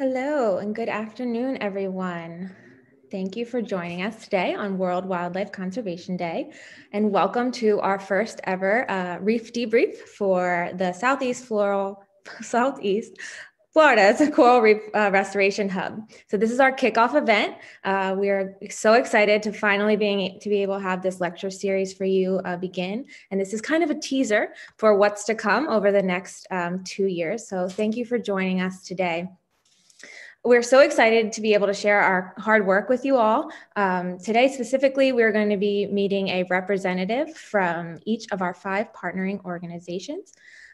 Hello and good afternoon, everyone. Thank you for joining us today on World Wildlife Conservation Day, and welcome to our first ever uh, reef debrief for the Southeast Floral, Southeast Florida's Coral Reef uh, Restoration Hub. So this is our kickoff event. Uh, we are so excited to finally being to be able to have this lecture series for you uh, begin. And this is kind of a teaser for what's to come over the next um, two years. So thank you for joining us today. We're so excited to be able to share our hard work with you all. Um, today, specifically, we're going to be meeting a representative from each of our five partnering organizations.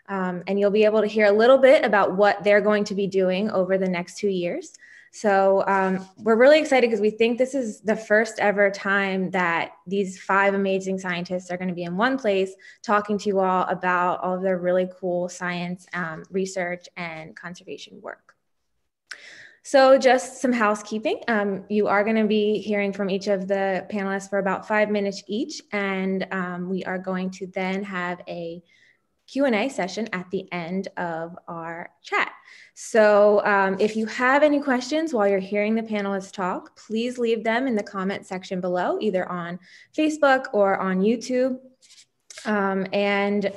Um, and you'll be able to hear a little bit about what they're going to be doing over the next two years. So um, we're really excited because we think this is the first ever time that these five amazing scientists are going to be in one place talking to you all about all of their really cool science, um, research, and conservation work. So just some housekeeping. Um, you are going to be hearing from each of the panelists for about five minutes each, and um, we are going to then have a Q&A session at the end of our chat. So um, if you have any questions while you're hearing the panelists talk, please leave them in the comment section below, either on Facebook or on YouTube. Um, and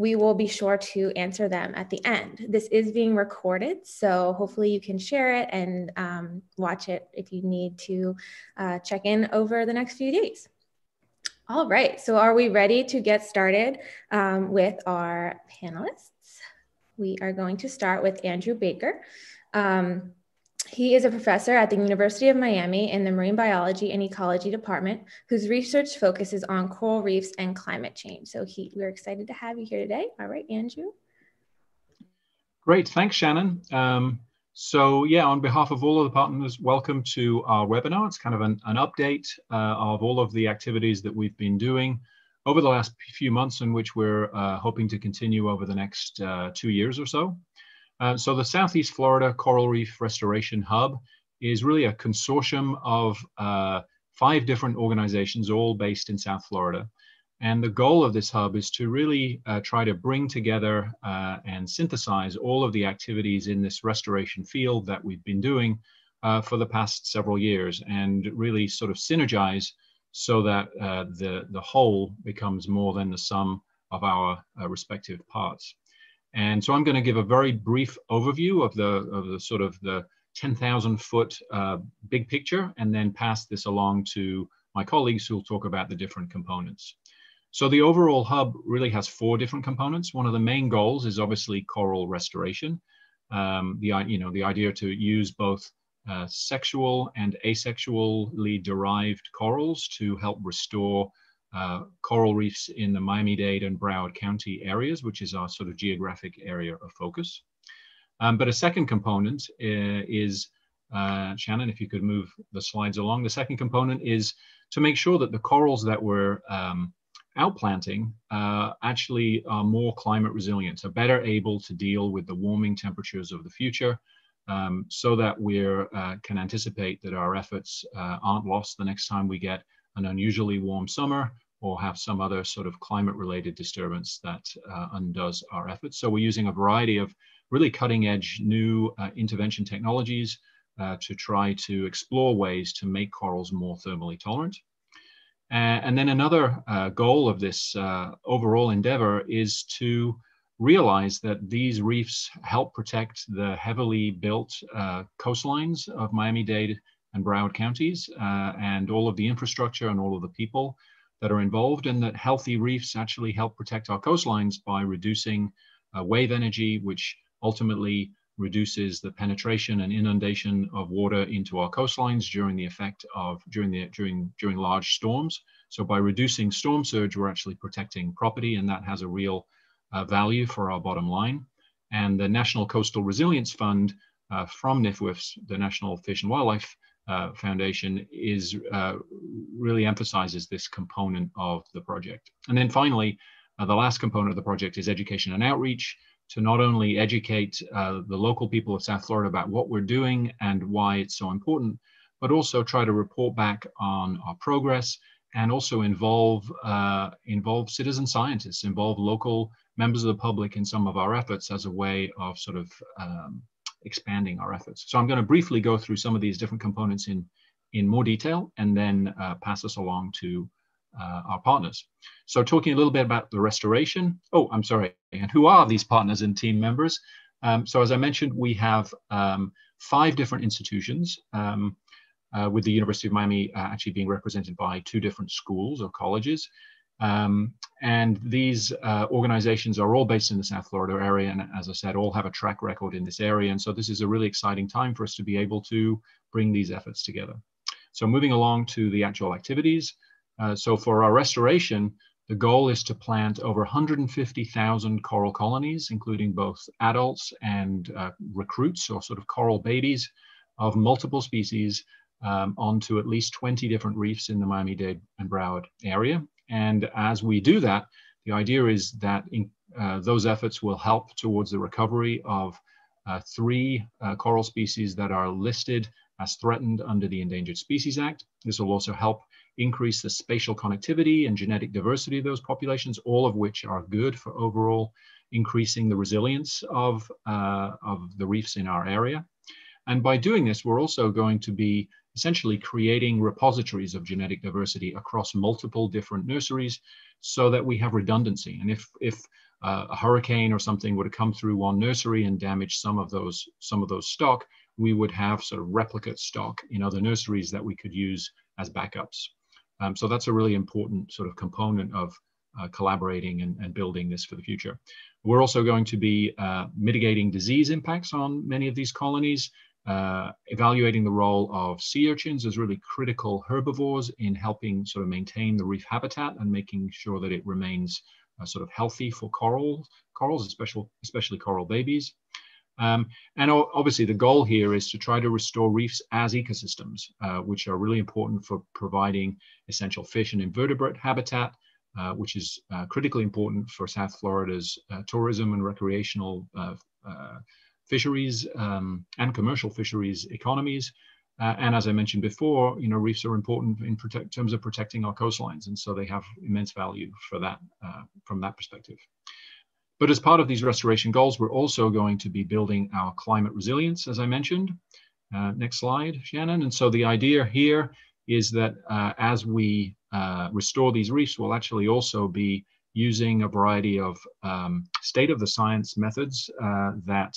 we will be sure to answer them at the end. This is being recorded, so hopefully you can share it and um, watch it if you need to uh, check in over the next few days. All right, so are we ready to get started um, with our panelists? We are going to start with Andrew Baker. Um, he is a professor at the University of Miami in the Marine Biology and Ecology Department, whose research focuses on coral reefs and climate change. So he, we're excited to have you here today. All right, Andrew. Great, thanks, Shannon. Um, so yeah, on behalf of all of the partners, welcome to our webinar. It's kind of an, an update uh, of all of the activities that we've been doing over the last few months in which we're uh, hoping to continue over the next uh, two years or so. Uh, so the Southeast Florida Coral Reef Restoration Hub is really a consortium of uh, five different organizations, all based in South Florida. And the goal of this hub is to really uh, try to bring together uh, and synthesize all of the activities in this restoration field that we've been doing uh, for the past several years and really sort of synergize so that uh, the, the whole becomes more than the sum of our respective parts. And so I'm going to give a very brief overview of the, of the sort of the 10,000 foot uh, big picture and then pass this along to my colleagues who will talk about the different components. So the overall hub really has four different components. One of the main goals is obviously coral restoration. Um, the, you know, the idea to use both uh, sexual and asexually derived corals to help restore uh, coral reefs in the Miami-Dade and Broward County areas, which is our sort of geographic area of focus. Um, but a second component uh, is, uh, Shannon, if you could move the slides along, the second component is to make sure that the corals that we're um, outplanting uh, actually are more climate resilient, are better able to deal with the warming temperatures of the future, um, so that we uh, can anticipate that our efforts uh, aren't lost the next time we get an unusually warm summer or have some other sort of climate related disturbance that uh, undoes our efforts. So we're using a variety of really cutting edge new uh, intervention technologies uh, to try to explore ways to make corals more thermally tolerant. and then another uh, goal of this uh, overall endeavor is to realize that these reefs help protect the heavily built uh, coastlines of Miami-Dade and Broward counties and all of the infrastructure and all of the people that are involved and that healthy reefs actually help protect our coastlines by reducing uh, wave energy, which ultimately reduces the penetration and inundation of water into our coastlines during the effect of during the during during large storms. So by reducing storm surge, we're actually protecting property, and that has a real uh, value for our bottom line. And the National Coastal Resilience Fund uh, from NFWIFS, the National Fish and Wildlife uh, Foundation is uh, really emphasizes this component of the project. And then finally, uh, the last component of the project is education and outreach to not only educate uh, the local people of South Florida about what we're doing and why it's so important, but also try to report back on our progress and also involve uh, involve citizen scientists, involve local members of the public in some of our efforts as a way of sort of um, expanding our efforts. So I'm going to briefly go through some of these different components in, in more detail and then uh, pass us along to uh, our partners. So talking a little bit about the restoration. Oh, I'm sorry. And who are these partners and team members? Um, so as I mentioned, we have um, five different institutions um, uh, with the University of Miami uh, actually being represented by two different schools or colleges. Um, and these uh, organizations are all based in the South Florida area. And as I said, all have a track record in this area. And so this is a really exciting time for us to be able to bring these efforts together. So moving along to the actual activities. Uh, so for our restoration, the goal is to plant over 150,000 coral colonies, including both adults and uh, recruits or sort of coral babies of multiple species um, onto at least 20 different reefs in the Miami-Dade and Broward area. And as we do that, the idea is that in, uh, those efforts will help towards the recovery of uh, three uh, coral species that are listed as threatened under the Endangered Species Act. This will also help increase the spatial connectivity and genetic diversity of those populations, all of which are good for overall increasing the resilience of, uh, of the reefs in our area. And by doing this, we're also going to be essentially creating repositories of genetic diversity across multiple different nurseries so that we have redundancy. And if, if uh, a hurricane or something were to come through one nursery and damage some of those, some of those stock, we would have sort of replicate stock in other nurseries that we could use as backups. Um, so that's a really important sort of component of uh, collaborating and, and, building this for the future. We're also going to be uh, mitigating disease impacts on many of these colonies uh, evaluating the role of sea urchins as really critical herbivores in helping sort of maintain the reef habitat and making sure that it remains uh, sort of healthy for coral, corals, especially, especially coral babies. Um, and obviously the goal here is to try to restore reefs as ecosystems, uh, which are really important for providing essential fish and invertebrate habitat, uh, which is uh, critically important for South Florida's tourism and recreational fisheries um, and commercial fisheries economies. Uh, and as I mentioned before, you know, reefs are important in protect, terms of protecting our coastlines. And so they have immense value for that, uh, from that perspective. But as part of these restoration goals, we're also going to be building our climate resilience, as I mentioned. Uh, next slide, Shannon. And so the idea here is that uh, as we uh, restore these reefs, we'll actually also be using a variety of um, state of the science methods uh, that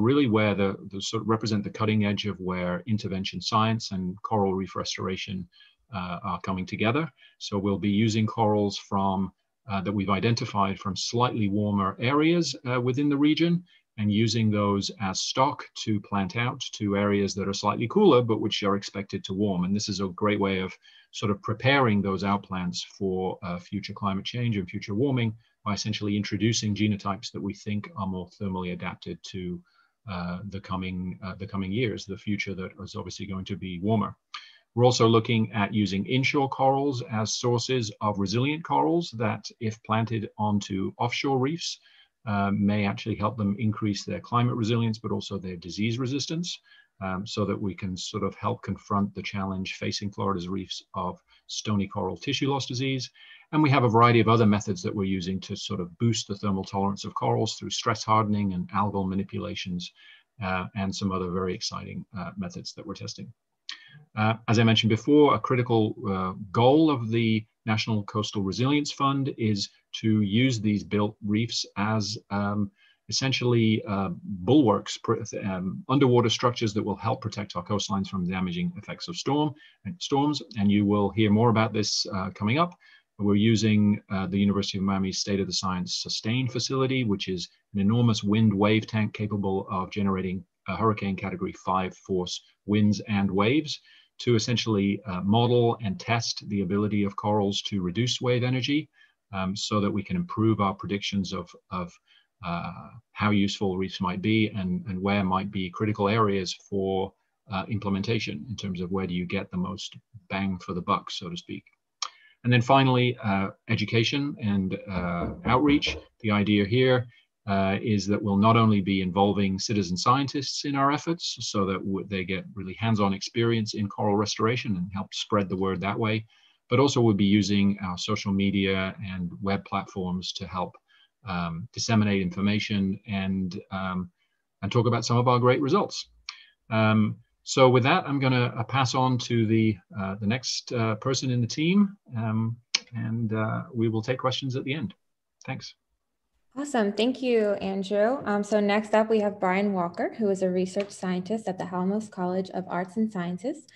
really where the, the, sort of represent the cutting edge of where intervention science and coral reef restoration uh, are coming together. So we'll be using corals from uh, that we've identified from slightly warmer areas uh, within the region and using those as stock to plant out to areas that are slightly cooler, but which are expected to warm. And this is a great way of sort of preparing those outplants for uh, future climate change and future warming by essentially introducing genotypes that we think are more thermally adapted to uh, the coming uh, the coming years, the future that is obviously going to be warmer. We're also looking at using inshore corals as sources of resilient corals that, if planted onto offshore reefs, uh, may actually help them increase their climate resilience, but also their disease resistance, um, so that we can sort of help confront the challenge facing Florida's reefs of stony coral tissue loss disease and we have a variety of other methods that we're using to sort of boost the thermal tolerance of corals through stress hardening and algal manipulations uh, and some other very exciting uh, methods that we're testing. Uh, as I mentioned before, a critical uh, goal of the National Coastal Resilience Fund is to use these built reefs as um, essentially uh, bulwarks, um, underwater structures that will help protect our coastlines from damaging effects of storm and storms. And you will hear more about this uh, coming up. We're using uh, the University of Miami State of the Science Sustain facility, which is an enormous wind wave tank capable of generating a hurricane category five force winds and waves to essentially uh, model and test the ability of corals to reduce wave energy um, so that we can improve our predictions of, of uh, how useful reefs might be and, and where might be critical areas for uh, implementation in terms of where do you get the most bang for the buck, so to speak. And then finally, uh, education and uh, outreach. The idea here uh, is that we'll not only be involving citizen scientists in our efforts so that they get really hands-on experience in coral restoration and help spread the word that way, but also we'll be using our social media and web platforms to help um, disseminate information and um, and talk about some of our great results. Um, so with that, I'm going to uh, pass on to the, uh, the next uh, person in the team, um, and uh, we will take questions at the end. Thanks. Awesome. Thank you, Andrew. Um, so next up, we have Brian Walker, who is a research scientist at the Halmos College of Arts and Sciences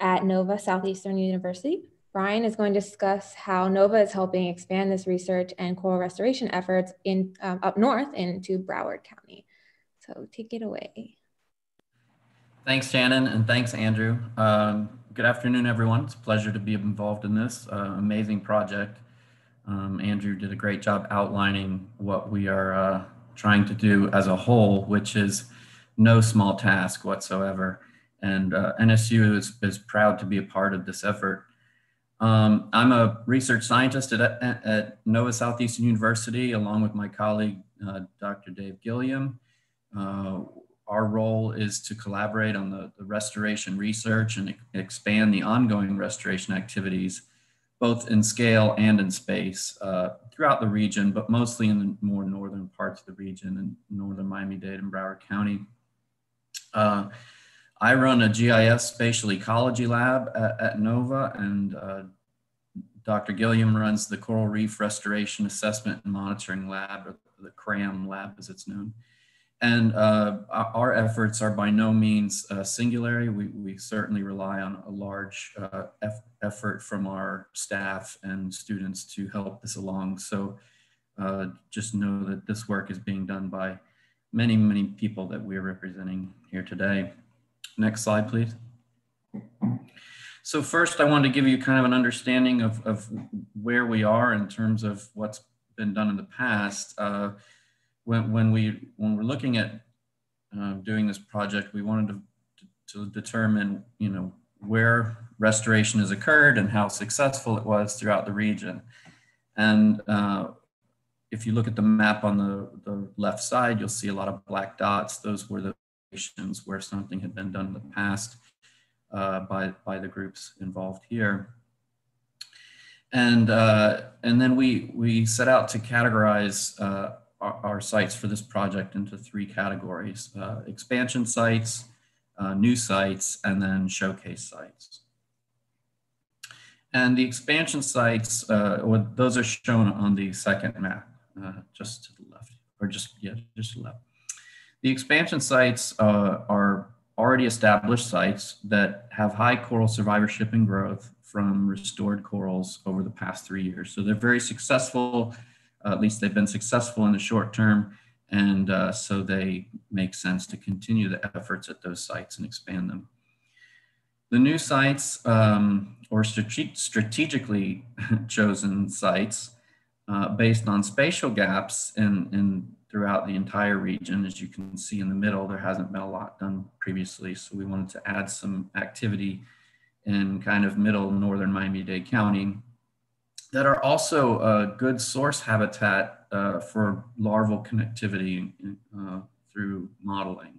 at Nova Southeastern University. Brian is going to discuss how NOVA is helping expand this research and coral restoration efforts in um, up north into Broward County. So take it away. Thanks, Shannon, and thanks, Andrew. Um, good afternoon, everyone. It's a pleasure to be involved in this uh, amazing project. Um, Andrew did a great job outlining what we are uh, trying to do as a whole, which is no small task whatsoever. And uh, NSU is, is proud to be a part of this effort. Um, I'm a research scientist at, at, Nova Southeastern University, along with my colleague, uh, Dr. Dave Gilliam. Uh, our role is to collaborate on the, the restoration research and expand the ongoing restoration activities, both in scale and in space uh, throughout the region, but mostly in the more northern parts of the region in northern Miami-Dade and Broward County. I run a GIS spatial ecology lab at, at NOVA and uh, Dr. Gilliam runs the Coral Reef Restoration Assessment and Monitoring Lab, or the CRAM lab as it's known. And uh, our efforts are by no means uh, singular. We, we certainly rely on a large uh, effort from our staff and students to help this along. So uh, just know that this work is being done by many, many people that we're representing here today. Next slide, please. So first, I wanted to give you kind of an understanding of, of where we are in terms of what's been done in the past. Uh, when, when, we, when we're looking at uh, doing this project, we wanted to, to determine, you know, where restoration has occurred and how successful it was throughout the region. And uh, if you look at the map on the, the left side, you'll see a lot of black dots. Those were the where something had been done in the past uh, by, by the groups involved here. And, uh, and then we, we set out to categorize uh, our, our, sites for this project into three categories, uh, expansion sites, uh, new sites, and then showcase sites. And the expansion sites, uh, those are shown on the second map, just to the left, or just, yeah, just left. The expansion sites uh, are already established sites that have high coral survivorship and growth from restored corals over the past three years. So they're very successful, uh, at least they've been successful in the short term, and uh, so they make sense to continue the efforts at those sites and expand them. The new sites um, or strate strategically chosen sites uh, based on spatial gaps in throughout the entire region. As you can see in the middle, there hasn't been a lot done previously. So we wanted to add some activity in kind of middle northern Miami-Dade County that are also a good source habitat uh, for larval connectivity uh, through modeling.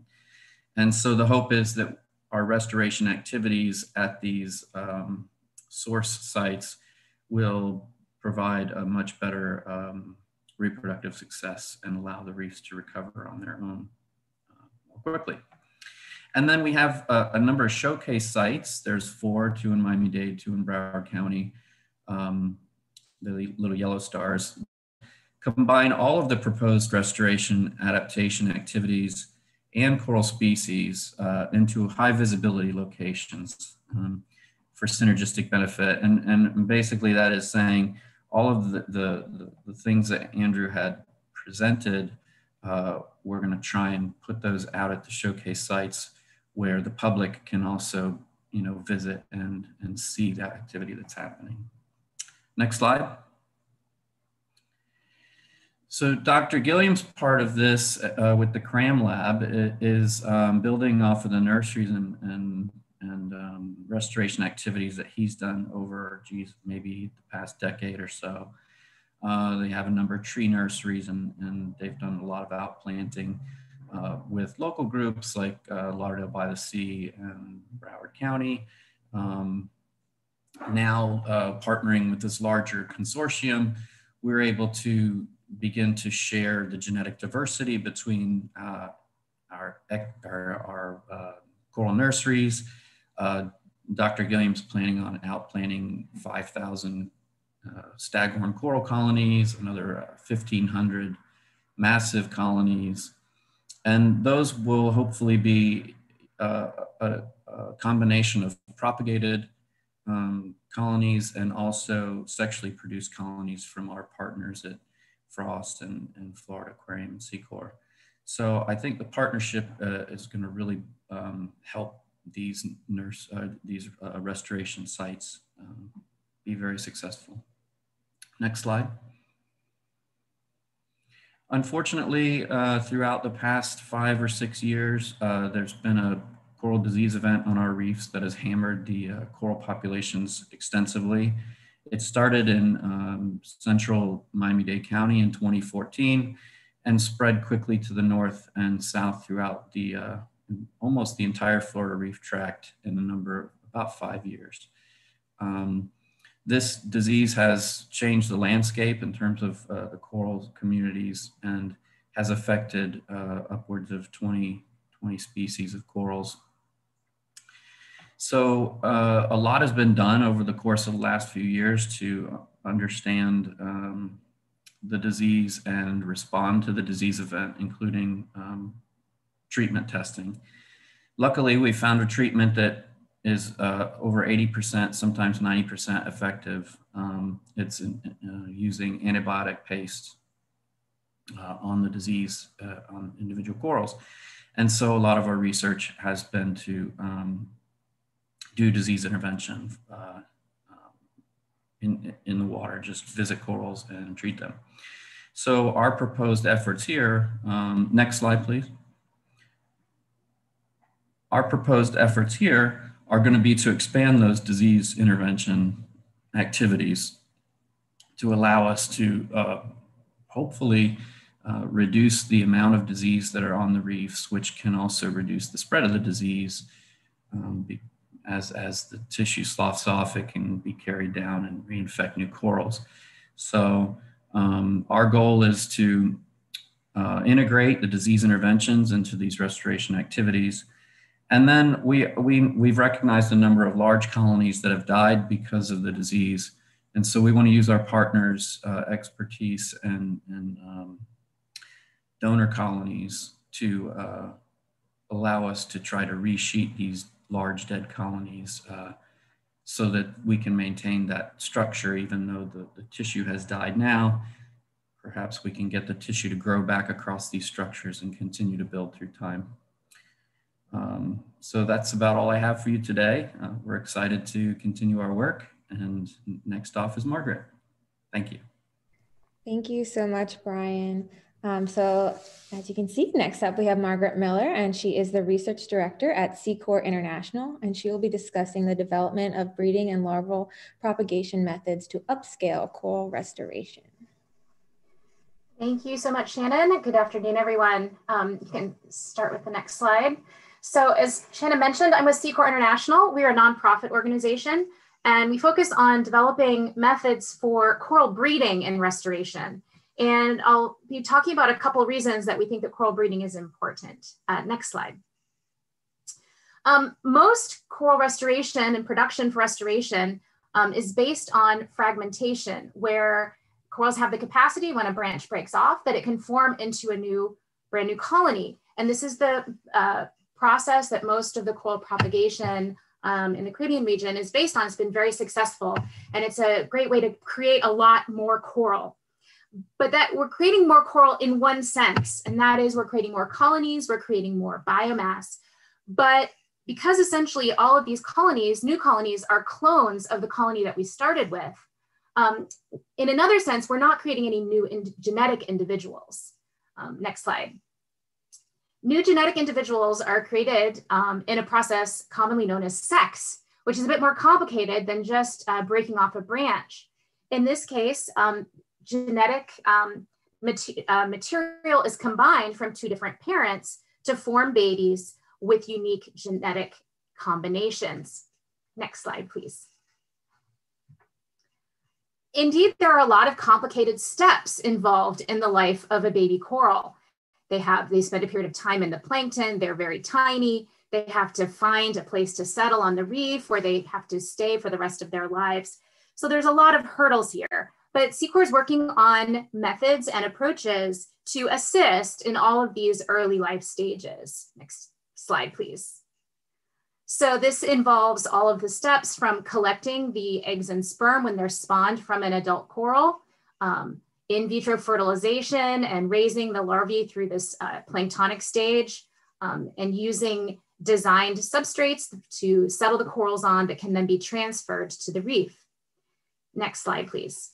And so the hope is that our restoration activities at these um, source sites will provide a much better um, reproductive success and allow the reefs to recover on their own uh, more quickly. And then we have a, a, number of showcase sites. There's four, two in Miami-Dade, two in Broward County, um, the little yellow stars. Combine all of the proposed restoration adaptation activities and coral species uh, into high visibility locations um, for synergistic benefit. And, and basically that is saying all of the, the, the, things that Andrew had presented, uh, we're going to try and put those out at the showcase sites where the public can also, you know, visit and, and see that activity that's happening. Next slide. So Dr. Gilliam's part of this uh, with the CRAM lab is um, building off of the nurseries and, and and um, restoration activities that he's done over, geez, maybe the past decade or so. Uh, they have a number of tree nurseries and, and they've done a lot of outplanting uh, with local groups like uh, Lauderdale by the Sea and Broward County. Um, now uh, partnering with this larger consortium, we're able to begin to share the genetic diversity between uh, our, our, our uh, coral nurseries. Uh, Dr. Gilliam's planning on outplanting 5,000 uh, staghorn coral colonies, another 1,500 massive colonies. And those will hopefully be uh, a, a, combination of propagated um, colonies and also sexually produced colonies from our partners at Frost and, and Florida Aquarium and SECORE. So I think the partnership uh, is going to really um, help these nurse uh, these uh, restoration sites um, be very successful. Next slide. Unfortunately, uh, throughout the past five or six years, uh, there's been a coral disease event on our reefs that has hammered the uh, coral populations extensively. It started in um, central Miami-Dade County in 2014 and spread quickly to the north and south throughout the uh, almost the entire Florida Reef Tract in a number of about five years. Um, this disease has changed the landscape in terms of uh, the coral communities and has affected uh, upwards of 20, 20 species of corals. So uh, a lot has been done over the course of the last few years to understand um, the disease and respond to the disease event, including um, treatment testing. Luckily, we found a treatment that is uh, over 80%, sometimes 90% effective. Um, it's in, uh, using antibiotic paste uh, on the disease uh, on individual corals. And so a lot of our research has been to um, do disease intervention uh, um, in, in the water, just visit corals and treat them. So our proposed efforts here, um, next slide, please. Our proposed efforts here are going to be to expand those disease intervention activities to allow us to uh, hopefully uh, reduce the amount of disease that are on the reefs, which can also reduce the spread of the disease. Um, as, as the tissue sloughs off, it can be carried down and reinfect new corals. So um, our goal is to uh, integrate the disease interventions into these restoration activities and then we, we, we've recognized a number of large colonies that have died because of the disease. And so we want to use our partners' uh, expertise and, and um, donor colonies to uh, allow us to try to resheet these large dead colonies uh, so that we can maintain that structure even though the, the tissue has died now. Perhaps we can get the tissue to grow back across these structures and continue to build through time. Um, so that's about all I have for you today. Uh, we're excited to continue our work. And next off is Margaret. Thank you. Thank you so much, Brian. Um, so as you can see, next up we have Margaret Miller, and she is the research director at SECORE International, and she will be discussing the development of breeding and larval propagation methods to upscale coral restoration. Thank you so much, Shannon. Good afternoon, everyone. Um, you can start with the next slide. So as Shannon mentioned, I'm with SECORE International. We are a nonprofit organization and we focus on developing methods for coral breeding and restoration. And I'll be talking about a couple reasons that we think that coral breeding is important. Uh, next slide. Um, most coral restoration and production for restoration um, is based on fragmentation, where corals have the capacity when a branch breaks off that it can form into a new brand new colony. And this is the uh, process that most of the coral propagation um, in the Caribbean region is based on. It's been very successful and it's a great way to create a lot more coral. But that we're creating more coral in one sense, and that is we're creating more colonies, we're creating more biomass. But because essentially all of these colonies, new colonies, are clones of the colony that we started with, um, in another sense, we're not creating any new in genetic individuals. Um, next slide. New genetic individuals are created um, in a process commonly known as sex, which is a bit more complicated than just uh, breaking off a branch. In this case, um, genetic um, mater uh, material is combined from two different parents to form babies with unique genetic combinations. Next slide, please. Indeed, there are a lot of complicated steps involved in the life of a baby coral. They have, they spend a period of time in the plankton. They're very tiny. They have to find a place to settle on the reef where they have to stay for the rest of their lives. So there's a lot of hurdles here, but SECORE is working on methods and approaches to assist in all of these early life stages. Next slide, please. So this involves all of the steps from collecting the eggs and sperm when they're spawned from an adult coral, um, in vitro fertilization and raising the larvae through this uh, planktonic stage, um, and using designed substrates to settle the corals on that can then be transferred to the reef. Next slide, please.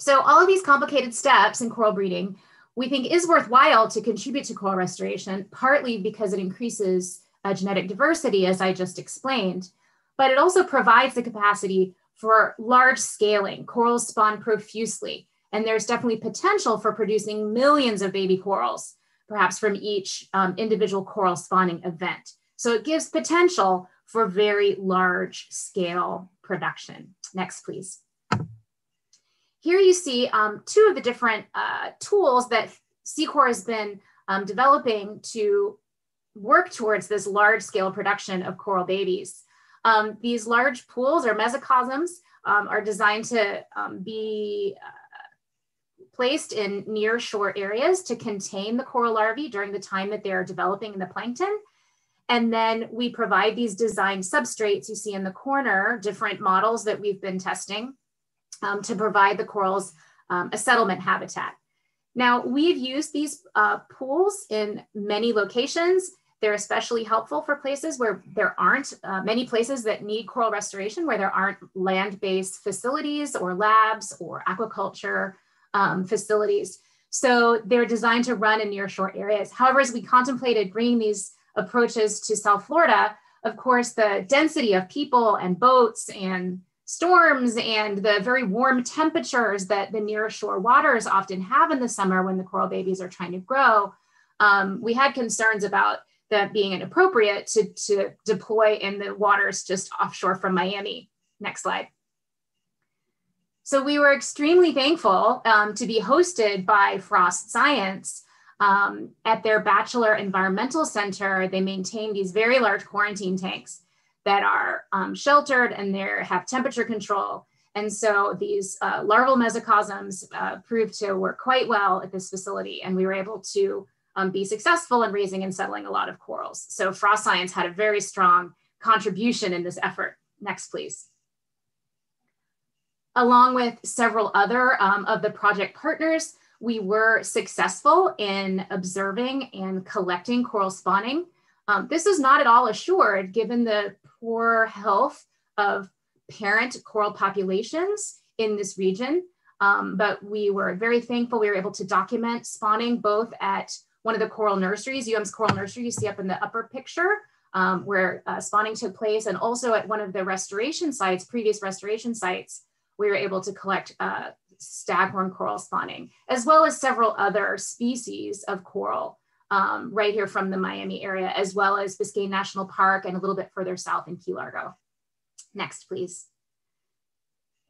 So all of these complicated steps in coral breeding, we think is worthwhile to contribute to coral restoration, partly because it increases uh, genetic diversity, as I just explained, but it also provides the capacity for large scaling. Corals spawn profusely, and there's definitely potential for producing millions of baby corals perhaps from each um, individual coral spawning event. So it gives potential for very large scale production. Next, please. Here you see um, two of the different uh, tools that SECORE has been um, developing to work towards this large scale production of coral babies. Um, these large pools or mesocosms um, are designed to um, be uh, placed in near shore areas to contain the coral larvae during the time that they're developing in the plankton. And then we provide these designed substrates you see in the corner, different models that we've been testing um, to provide the corals um, a settlement habitat. Now, we've used these uh, pools in many locations. They're especially helpful for places where there aren't uh, many places that need coral restoration, where there aren't land-based facilities or labs or aquaculture um, facilities. So they're designed to run in nearshore areas. However, as we contemplated bringing these approaches to South Florida, of course, the density of people and boats and storms and the very warm temperatures that the nearshore waters often have in the summer when the coral babies are trying to grow, um, we had concerns about that being inappropriate to, to deploy in the waters just offshore from Miami. Next slide. So we were extremely thankful um, to be hosted by Frost Science um, at their Batchelor Environmental Center. They maintain these very large quarantine tanks that are um, sheltered and they have temperature control. And so these uh, larval mesocosms uh, proved to work quite well at this facility. And we were able to um, be successful in raising and settling a lot of corals. So Frost Science had a very strong contribution in this effort. Next, please along with several other um, of the project partners, we were successful in observing and collecting coral spawning. Um, this is not at all assured given the poor health of parent coral populations in this region. Um, but we were very thankful we were able to document spawning both at one of the coral nurseries, UM's coral nursery you see up in the upper picture, um, where uh, spawning took place, and also at one of the restoration sites, previous restoration sites, we were able to collect uh, staghorn coral spawning, as well as several other species of coral um, right here from the Miami area, as well as Biscayne National Park and a little bit further south in Key Largo. Next, please.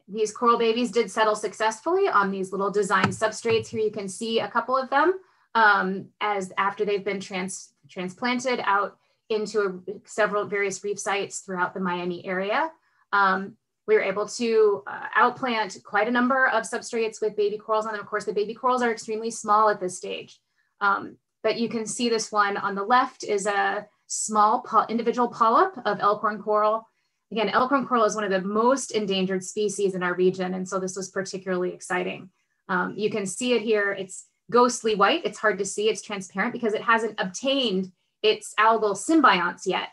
These coral babies did settle successfully on these little design substrates. Here you can see a couple of them um, as after they've been trans transplanted out into a, several various reef sites throughout the Miami area. Um, we were able to uh, outplant quite a number of substrates with baby corals on them. Of course, the baby corals are extremely small at this stage. Um, but you can see this one on the left is a small individual polyp of elkhorn coral. Again, elkhorn coral is one of the most endangered species in our region. And so this was particularly exciting. Um, you can see it here. It's ghostly white. It's hard to see. It's transparent because it hasn't obtained its algal symbionts yet.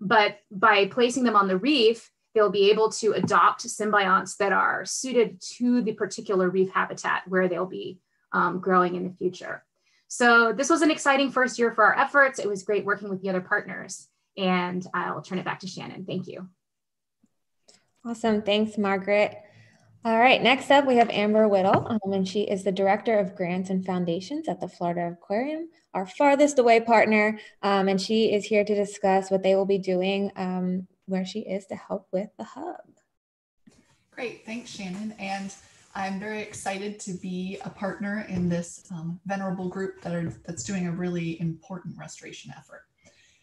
But by placing them on the reef, they'll be able to adopt symbionts that are suited to the particular reef habitat where they'll be um, growing in the future. So this was an exciting first year for our efforts. It was great working with the other partners and I'll turn it back to Shannon. Thank you. Awesome. Thanks, Margaret. All right, next up we have Amber Whittle, um, and she is the Director of Grants and Foundations at the Florida Aquarium, our farthest away partner, um, and she is here to discuss what they will be doing um, where she is to help with the hub. Great, thanks Shannon. And I'm very excited to be a partner in this um, venerable group that are that's doing a really important restoration effort.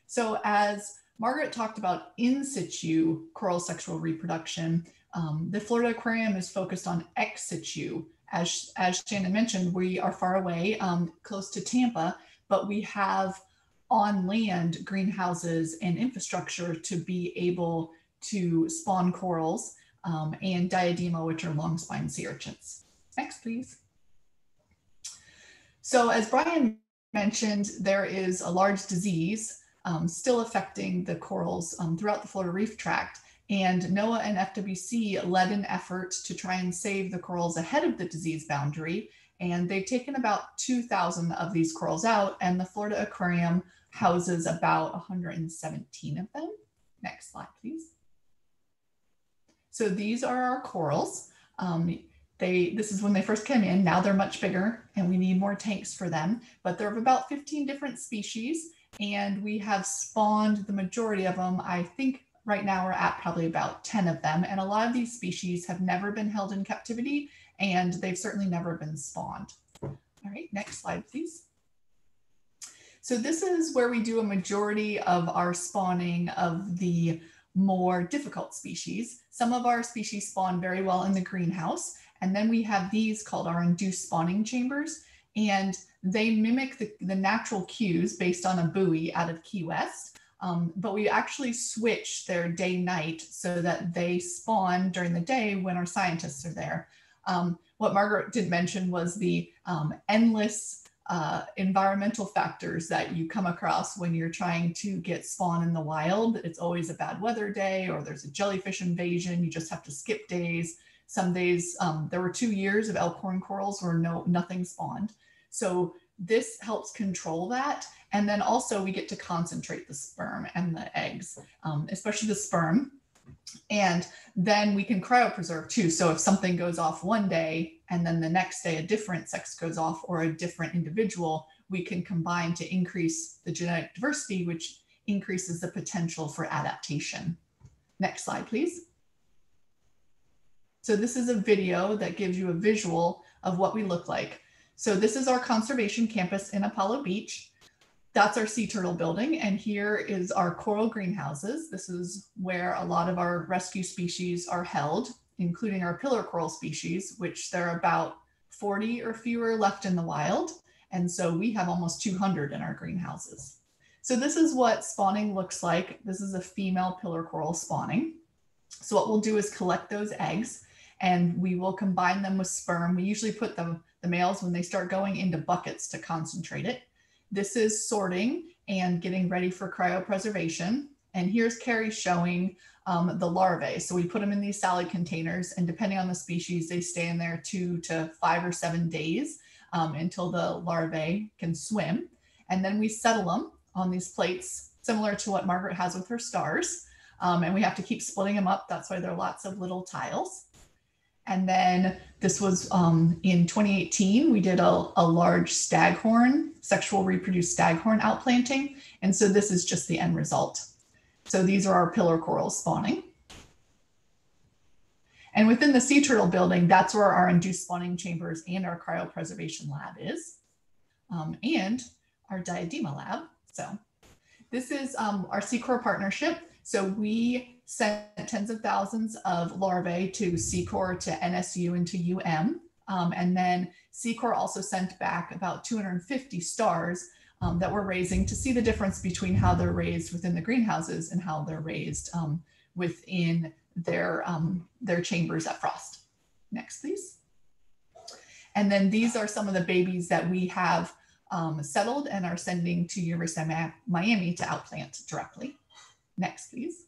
So as Margaret talked about in situ coral sexual reproduction, um, the Florida Aquarium is focused on ex situ. As, as Shannon mentioned, we are far away, um, close to Tampa, but we have on land greenhouses and infrastructure to be able to spawn corals um, and diadema, which are long spine sea urchins. Next, please. So as Brian mentioned, there is a large disease um, still affecting the corals um, throughout the Florida Reef Tract. And NOAA and FWC led an effort to try and save the corals ahead of the disease boundary. And they've taken about 2,000 of these corals out, and the Florida Aquarium houses about 117 of them. Next slide, please. So these are our corals. Um, they, this is when they first came in. Now they're much bigger and we need more tanks for them, but they're of about 15 different species and we have spawned the majority of them. I think right now we're at probably about 10 of them. And a lot of these species have never been held in captivity and they've certainly never been spawned. All right, next slide, please. So this is where we do a majority of our spawning of the more difficult species. Some of our species spawn very well in the greenhouse. And then we have these called our induced spawning chambers. And they mimic the, the natural cues based on a buoy out of Key West. Um, but we actually switch their day night so that they spawn during the day when our scientists are there. Um, what Margaret did mention was the um, endless uh, environmental factors that you come across when you're trying to get spawn in the wild. It's always a bad weather day or there's a jellyfish invasion. You just have to skip days. Some days, um, there were two years of elkhorn corals where no nothing spawned. So this helps control that. And then also we get to concentrate the sperm and the eggs, um, especially the sperm. And then we can cryopreserve too. So if something goes off one day and then the next day a different sex goes off or a different individual, we can combine to increase the genetic diversity, which increases the potential for adaptation. Next slide, please. So this is a video that gives you a visual of what we look like. So this is our conservation campus in Apollo Beach. That's our sea turtle building. And here is our coral greenhouses. This is where a lot of our rescue species are held including our pillar coral species, which there are about 40 or fewer left in the wild. And so we have almost 200 in our greenhouses. So this is what spawning looks like. This is a female pillar coral spawning. So what we'll do is collect those eggs and we will combine them with sperm. We usually put the, the males when they start going into buckets to concentrate it. This is sorting and getting ready for cryopreservation. And here's Carrie showing um, the larvae. So we put them in these salad containers and depending on the species, they stay in there two to five or seven days um, until the larvae can swim. And then we settle them on these plates, similar to what Margaret has with her stars. Um, and we have to keep splitting them up. That's why there are lots of little tiles. And then this was um, in 2018, we did a, a, large staghorn, sexual reproduced staghorn outplanting. And so this is just the end result. So these are our pillar corals spawning. And within the sea turtle building, that's where our induced spawning chambers and our cryopreservation lab is, um, and our diadema lab. So this is um, our SECORE partnership. So we sent tens of thousands of larvae to SECORE, to NSU, and to UM. Um, and then SECORE also sent back about 250 stars um, that we're raising to see the difference between how they're raised within the greenhouses and how they're raised um, within their, um, their chambers at Frost. Next, please. And then these are some of the babies that we have um, settled and are sending to University of Miami to outplant directly. Next, please.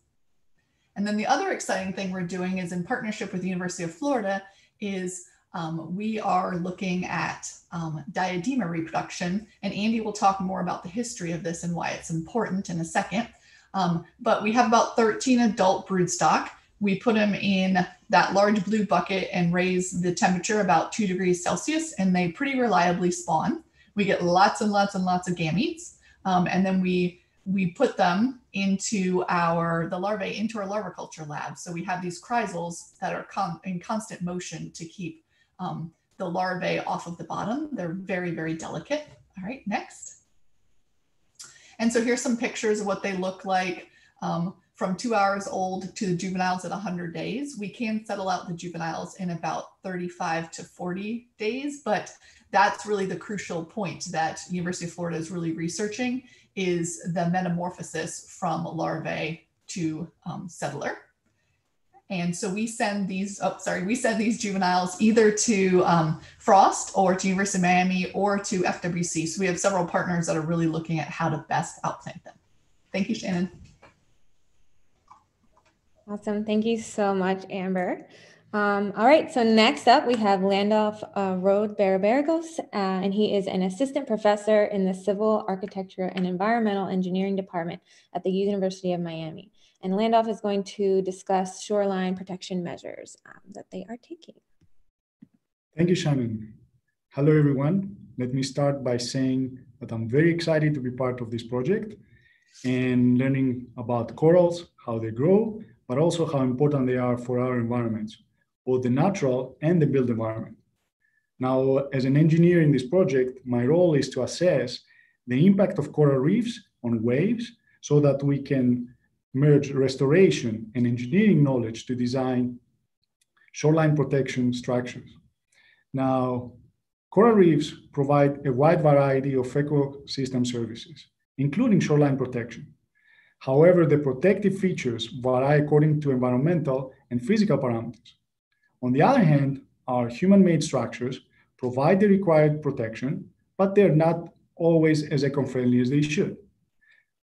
And then the other exciting thing we're doing is in partnership with the University of Florida is um, we are looking at um, diadema reproduction, and Andy will talk more about the history of this and why it's important in a second. Um, but we have about 13 adult broodstock. We put them in that large blue bucket and raise the temperature about two degrees Celsius, and they pretty reliably spawn. We get lots and lots and lots of gametes, um, and then we we put them into our the larvae into our larviculture lab. So we have these kreisels that are con in constant motion to keep um, the larvae off of the bottom. They're very, very delicate. All right, next. And so here's some pictures of what they look like um, from two hours old to the juveniles at 100 days. We can settle out the juveniles in about 35 to 40 days, but that's really the crucial point that University of Florida is really researching is the metamorphosis from larvae to um, settler. And so we send these, oh, sorry, we send these juveniles either to um, Frost or to University of Miami or to FWC. So we have several partners that are really looking at how to best outplant them. Thank you, Shannon. Awesome. Thank you so much, Amber. Um, all right, so next up we have Landolf uh, Rhode-Barbarigos, uh, and he is an assistant professor in the Civil Architecture and Environmental Engineering Department at the University of Miami. And Landolf is going to discuss shoreline protection measures um, that they are taking. Thank you, Shannon. Hello, everyone. Let me start by saying that I'm very excited to be part of this project and learning about corals, how they grow, but also how important they are for our environments both the natural and the built environment. Now, as an engineer in this project, my role is to assess the impact of coral reefs on waves so that we can merge restoration and engineering knowledge to design shoreline protection structures. Now, coral reefs provide a wide variety of ecosystem services, including shoreline protection. However, the protective features vary according to environmental and physical parameters. On the other hand, our human-made structures provide the required protection, but they're not always as eco-friendly as they should.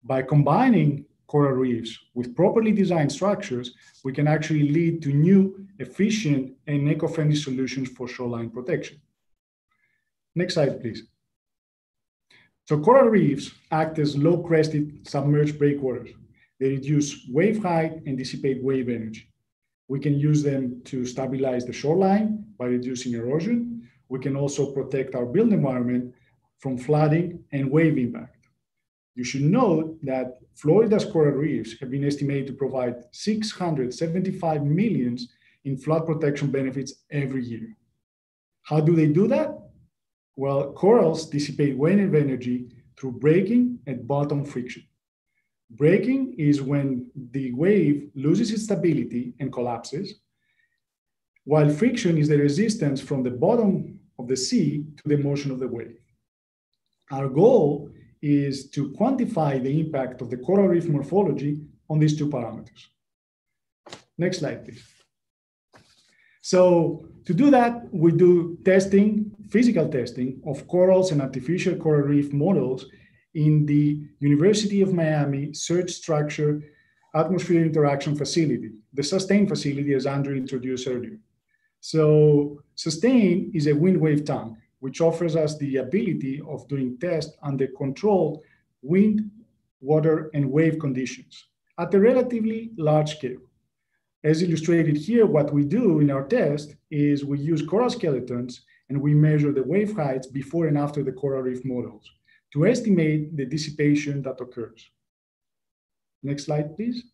By combining coral reefs with properly designed structures, we can actually lead to new, efficient, and eco-friendly solutions for shoreline protection. Next slide, please. So coral reefs act as low-crested submerged breakwaters. They reduce wave height and dissipate wave energy. We can use them to stabilize the shoreline by reducing erosion. We can also protect our built environment from flooding and wave impact. You should note that Florida's coral reefs have been estimated to provide 675 millions in flood protection benefits every year. How do they do that? Well, corals dissipate wave energy through breaking and bottom friction. Breaking is when the wave loses its stability and collapses, while friction is the resistance from the bottom of the sea to the motion of the wave. Our goal is to quantify the impact of the coral reef morphology on these two parameters. Next slide, please. So to do that, we do testing, physical testing of corals and artificial coral reef models in the University of Miami Surge Structure Atmosphere Interaction Facility, the SUSTAIN facility as Andrew introduced earlier. So SUSTAIN is a wind wave tank, which offers us the ability of doing tests under controlled wind, water, and wave conditions at a relatively large scale. As illustrated here, what we do in our test is we use coral skeletons and we measure the wave heights before and after the coral reef models to estimate the dissipation that occurs. Next slide, please.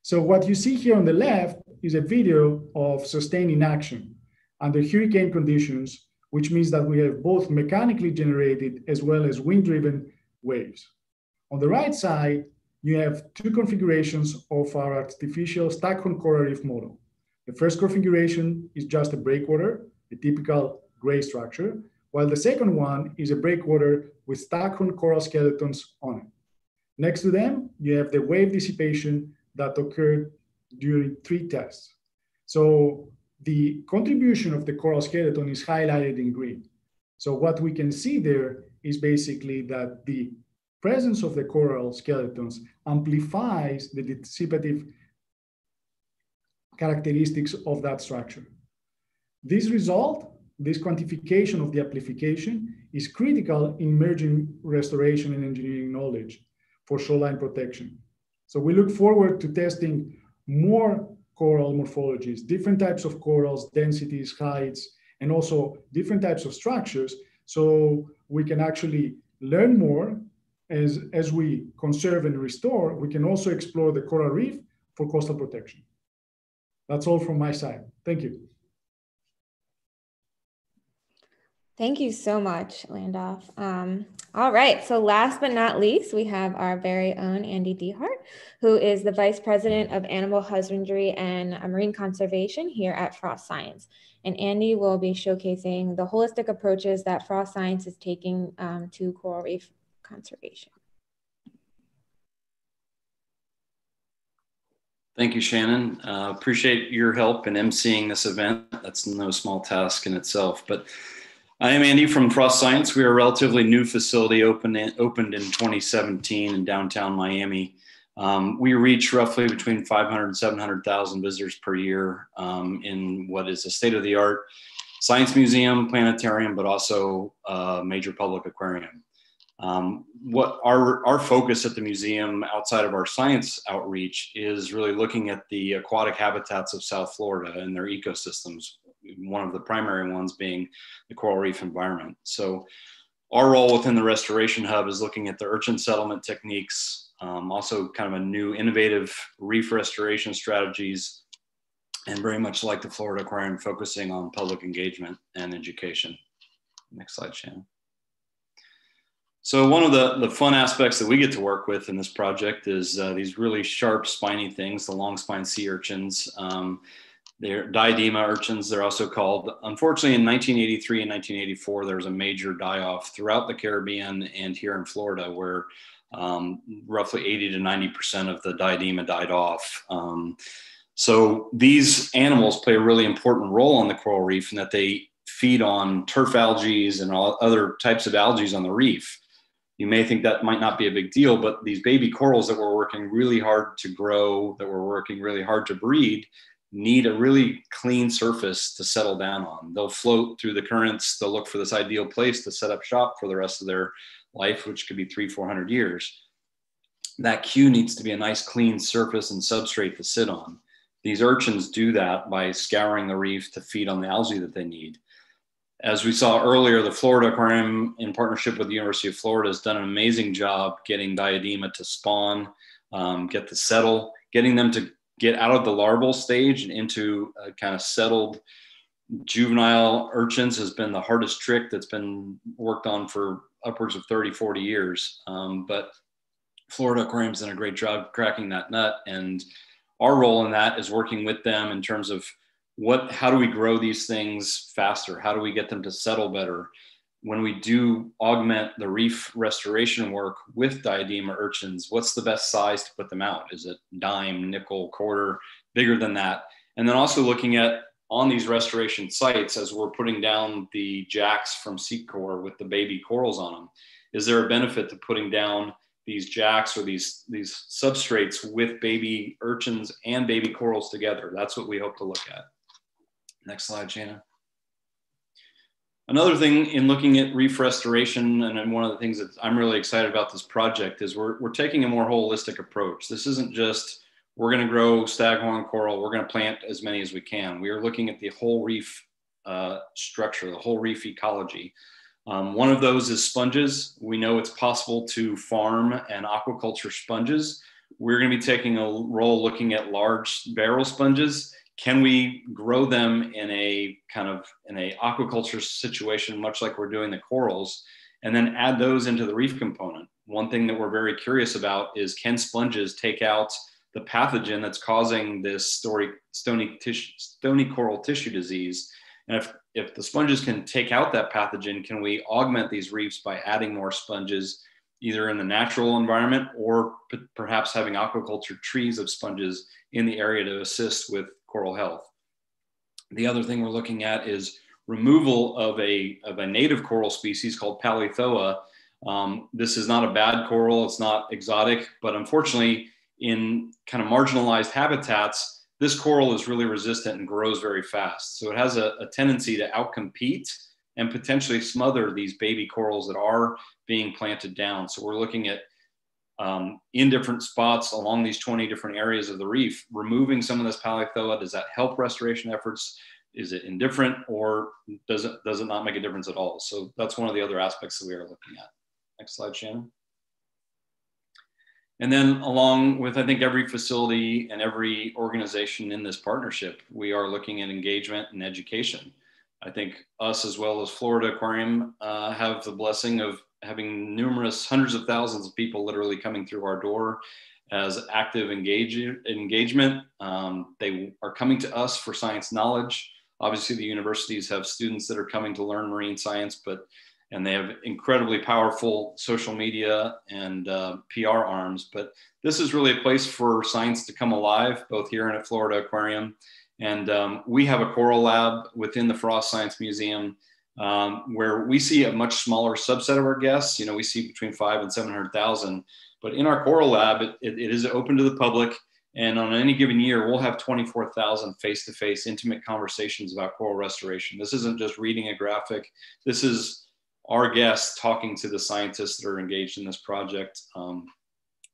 So what you see here on the left is a video of SUSTAIN in action under hurricane conditions, which means that we have both mechanically generated as well as wind-driven waves. On the right side, you have two configurations of our artificial staghorn coral reef model. The first configuration is just a breakwater, a typical gray structure, while the second one is a breakwater with staghorn coral skeletons on it. Next to them, you have the wave dissipation that occurred during three tests. So the contribution of the coral skeleton is highlighted in green. So what we can see there is basically that the presence of the coral skeletons amplifies the dissipative characteristics of that structure. This result this quantification of the amplification is critical in merging restoration and engineering knowledge for shoreline protection. So we look forward to testing more coral morphologies, different types of corals, densities, heights, and also different types of structures. So we can actually learn more as, as we conserve and restore. We can also explore the coral reef for coastal protection. That's all from my side. Thank you. Thank you so much, Landolf. Um, all right, so last but not least, we have our very own Andy Dehart, who is the Vice President of Animal Husbandry and Marine Conservation here at Frost Science. And Andy will be showcasing the holistic approaches that Frost Science is taking um, to coral reef conservation. Thank you, Shannon. Uh, appreciate your help in emceeing this event. That's no small task in itself, but I am Andy from Frost Science. We are a relatively new facility opened in, opened in 2017 in downtown Miami. Um, we reach roughly between 500 and 700,000 visitors per year um, in what is a state of the art science museum, planetarium, but also a major public aquarium. Um, what our, our focus at the museum outside of our science outreach is really looking at the aquatic habitats of South Florida and their ecosystems, one of the primary ones being the coral reef environment. So our role within the restoration hub is looking at the urchin settlement techniques, um, also kind of a new innovative reef restoration strategies, and very much like the Florida Aquarium, focusing on public engagement and education. Next slide, Shannon. So one of the, the fun aspects that we get to work with in this project is uh, these really sharp spiny things, the long spine sea urchins. Um, they're diadema urchins, they're also called. Unfortunately, in 1983 and 1984, there was a major die-off throughout the Caribbean and here in Florida where um, roughly 80 to 90% of the diadema died off. Um, so these animals play a really important role on the coral reef in that they feed on turf algae and all other types of algae on the reef. You may think that might not be a big deal, but these baby corals that we're working really hard to grow, that we're working really hard to breed, need a really clean surface to settle down on. They'll float through the currents. They'll look for this ideal place to set up shop for the rest of their life, which could be three, 400 years. That cue needs to be a nice clean surface and substrate to sit on. These urchins do that by scouring the reef to feed on the algae that they need. As we saw earlier, the Florida Aquarium, in partnership with the University of Florida, has done an amazing job getting diadema to spawn, um, get to settle, getting them to get out of the larval stage and into a kind of settled juvenile urchins has been the hardest trick that's been worked on for upwards of 30, 40 years. Um, but Florida Aquarium's done a great job cracking that nut. And our role in that is working with them in terms of what, how do we grow these things faster? How do we get them to settle better? When we do augment the reef restoration work with diadema urchins, what's the best size to put them out? Is it dime, nickel, quarter, bigger than that? And then also looking at on these restoration sites as we're putting down the jacks from SECORE with the baby corals on them, is there a benefit to putting down these jacks or these these substrates with baby urchins and baby corals together? That's what we hope to look at. Next slide, Shannon. Another thing in looking at reef restoration, and one of the things that I'm really excited about this project is we're, we're taking a more holistic approach. This isn't just we're going to grow staghorn coral, we're going to plant as many as we can. We are looking at the whole reef uh, structure, the whole reef ecology. Um, one of those is sponges. We know it's possible to farm and aquaculture sponges. We're going to be taking a role looking at large barrel sponges can we grow them in a kind of in a aquaculture situation much like we're doing the corals and then add those into the reef component? One thing that we're very curious about is can sponges take out the pathogen that's causing this story, stony, tissue, stony coral tissue disease? And if, if the sponges can take out that pathogen can we augment these reefs by adding more sponges either in the natural environment or p- perhaps having aquaculture trees of sponges in the area to assist with coral health. The other thing we're looking at is removal of a, of a native coral species called Palythoa. Um, this is not a bad coral, it's not exotic, but unfortunately, in kind of marginalized habitats, this coral is really resistant and grows very fast. So it has a, a tendency to outcompete and potentially smother these baby corals that are being planted down. So we're looking at um, in different spots along these 20 different areas of the reef, removing some of this Palythoa, does that help restoration efforts? Is it indifferent or does it, does it not make a difference at all? So that's one of the other aspects that we are looking at. Next slide, Shannon. And then along with, I think every facility and every organization in this partnership, we are looking at engagement and education. I think us as well as Florida Aquarium uh, have the blessing of having numerous hundreds of thousands of people literally coming through our door as active engage, engagement. Um, they are coming to us for science knowledge. Obviously, the universities have students that are coming to learn marine science, but and they have incredibly powerful social media and uh, PR arms. But this is really a place for science to come alive, both here and at Florida Aquarium. And um, we have a coral lab within the Frost Science Museum um, where we see a much smaller subset of our guests. You know, we see between five and 700,000. But in our coral lab, it, it, it is open to the public. And on any given year, we'll have 24,000 face to face intimate conversations about coral restoration. This isn't just reading a graphic, this is our guests talking to the scientists that are engaged in this project. Um,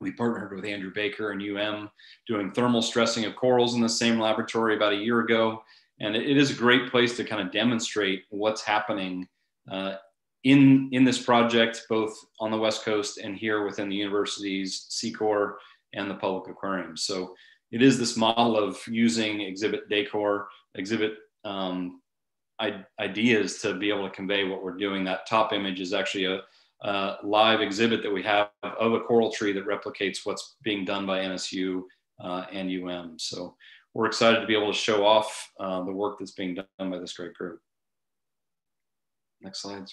we partnered with Andrew Baker and UM doing thermal stressing of corals in the same laboratory about a year ago. And it, is a great place to kind of demonstrate what's happening uh, in, in this project, both on the West Coast and here within the universities, SECORE, and the public aquarium. So it is this model of using exhibit decor, exhibit um, ideas to be able to convey what we're doing. That top image is actually a, a, live exhibit that we have of a coral tree that replicates what's being done by NSU uh, and UM. So we're excited to be able to show off uh, the work that's being done by this great group. Next slide.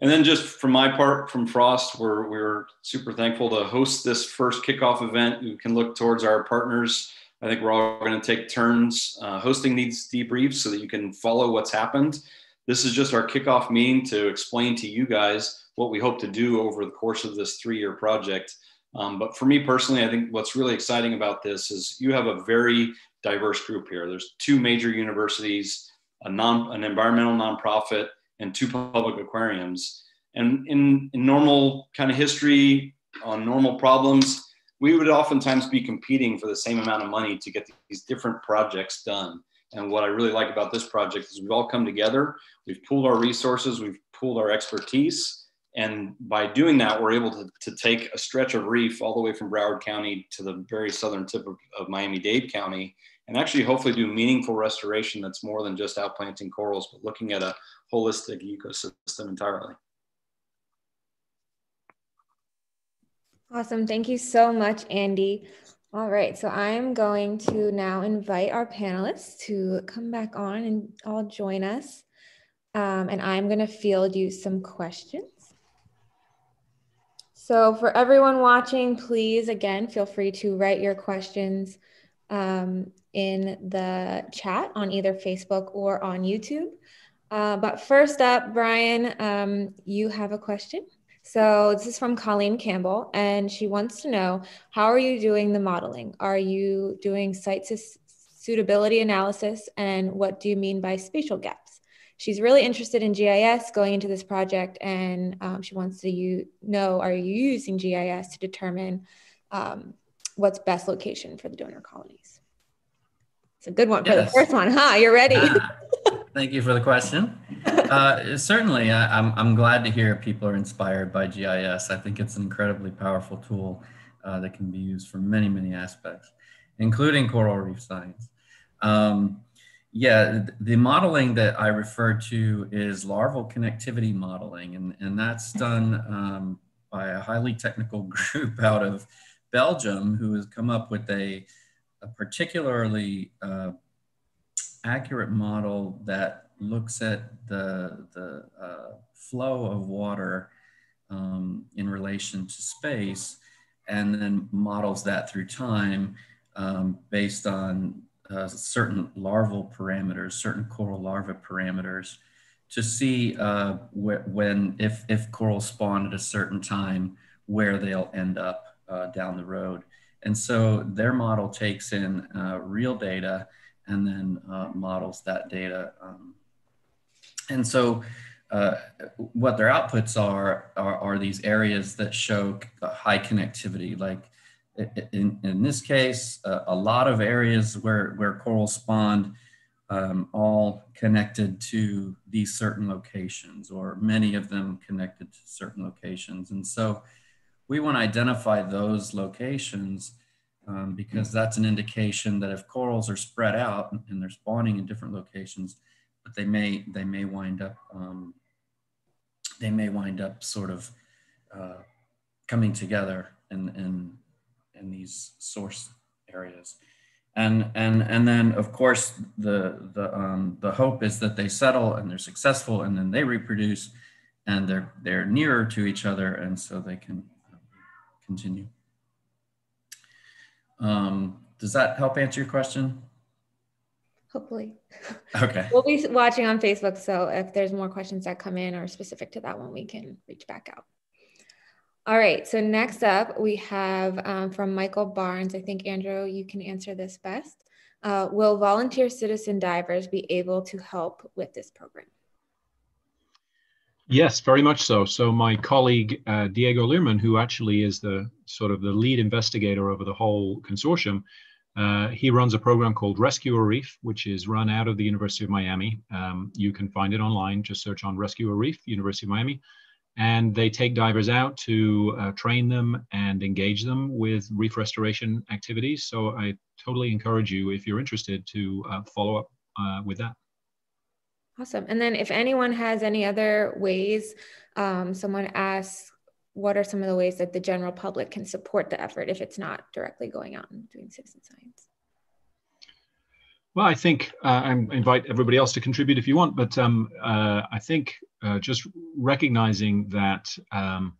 And then just from my part, from Frost, we're, we're super thankful to host this first kickoff event. We can look towards our partners. I think we're all going to take turns uh, hosting these debriefs so that you can follow what's happened. This is just our kickoff meeting to explain to you guys what we hope to do over the course of this three-year project. Um, but for me personally, I think what's really exciting about this is you have a very diverse group here. There's two major universities, a non, an environmental nonprofit, and two public aquariums. And in, in normal kind of history on normal problems, we would oftentimes be competing for the same amount of money to get these different projects done. And what I really like about this project is we've all come together, we've pooled our resources, we've pooled our expertise. And by doing that, we're able to, to take a stretch of reef all the way from Broward County to the very southern tip of, of Miami Dade County and actually hopefully do meaningful restoration that's more than just outplanting corals, but looking at a holistic ecosystem entirely. Awesome. Thank you so much, Andy. All right, so I'm going to now invite our panelists to come back on and all join us. Um, and I'm going to field you some questions. So for everyone watching, please, again, feel free to write your questions um, in the chat on either Facebook or on YouTube. Uh, but first up, Brian, um, you have a question. So this is from Colleen Campbell, and she wants to know how are you doing the modeling? Are you doing site suitability analysis, and what do you mean by spatial gaps? She's really interested in GIS going into this project, and um, she wants to you know are you using GIS to determine um, what's best location for the donor colonies? It's a good one for yes. the first one, huh? You're ready. Thank you for the question. Uh, certainly, I, am I'm, I'm glad to hear people are inspired by GIS. I think it's an incredibly powerful tool uh, that can be used for many, many aspects, including coral reef science. Um, yeah, the modeling that I refer to is larval connectivity modeling, and, and that's done um, by a highly technical group out of Belgium who has come up with a a particularly uh, accurate model that looks at the, the uh, flow of water um, in relation to space and then models that through time um, based on uh, certain larval parameters, certain coral larva parameters to see uh, wh when, if, if corals spawn at a certain time, where they'll end up uh, down the road. And so their model takes in uh, real data and then uh, models that data. Um, and so uh, what their outputs are, are, are these areas that show high connectivity. Like in, in this case, uh, a lot of areas where, where coral spawned um, all connected to these certain locations or many of them connected to certain locations. And so we want to identify those locations um, because that's an indication that if corals are spread out and they're spawning in different locations, but they may they may wind up um, they may wind up sort of uh, coming together in, in in these source areas. And and and then of course the the um, the hope is that they settle and they're successful and then they reproduce and they're they're nearer to each other and so they can continue. Um, does that help answer your question? Hopefully. Okay. We'll be watching on facebook so if there's more questions that come in or specific to that one we can reach back out all right, so next up we have um, from Michael Barnes. I think, Andrew, you can answer this best. Uh, will volunteer citizen divers be able to help with this program? Yes, very much so. So my colleague uh, Diego Lirman, who actually is the sort of the lead investigator over the whole consortium, uh, he runs a program called Rescue a Reef, which is run out of the University of Miami. Um, you can find it online. Just search on Rescue a Reef, University of Miami and they take divers out to uh, train them and engage them with reef restoration activities. So I totally encourage you, if you're interested, to uh, follow up uh, with that. Awesome. And then if anyone has any other ways, um, someone asks, what are some of the ways that the general public can support the effort if it's not directly going out and doing citizen science? Well, I think uh, I invite everybody else to contribute if you want, but um, uh, I think uh, just recognizing that um,